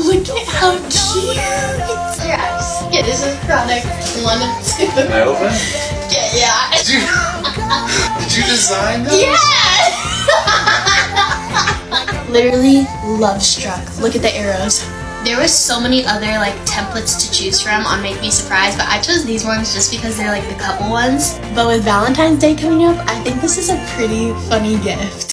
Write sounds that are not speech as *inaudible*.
Look at how cute. Yes. Yeah, this is product one and two. Can I open? Yeah, yeah. Did you, did you design those? Yes. *laughs* Literally love struck. Look at the arrows. There were so many other like templates to choose from on Make Me Surprise, but I chose these ones just because they're like the couple ones. But with Valentine's Day coming up, I think this is a pretty funny gift.